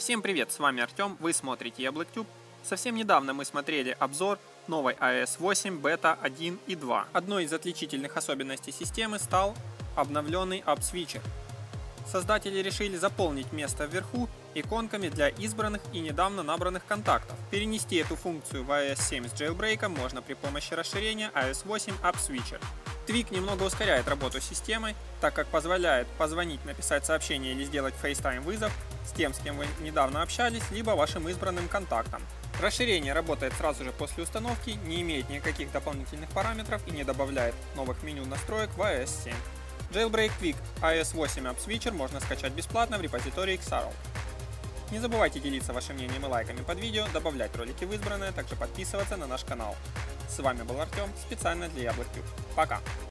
Всем привет, с вами Артем, вы смотрите YablokTube. Совсем недавно мы смотрели обзор новой iOS 8 Beta 1 и 2. Одной из отличительных особенностей системы стал обновленный App Switcher. Создатели решили заполнить место вверху иконками для избранных и недавно набранных контактов. Перенести эту функцию в iOS 7 с джейлбрейком можно при помощи расширения iOS 8 App Switcher. Твик немного ускоряет работу системы, так как позволяет позвонить, написать сообщение или сделать FaceTime вызов с тем, с кем вы недавно общались, либо вашим избранным контактом. Расширение работает сразу же после установки, не имеет никаких дополнительных параметров и не добавляет новых меню настроек в iOS 7. Jailbreak Quick iOS 8 App Switcher можно скачать бесплатно в репозитории Xarl. Не забывайте делиться вашим мнением и лайками под видео, добавлять ролики в избранное, также подписываться на наш канал. С вами был Артем, специально для YablokTube. Пока!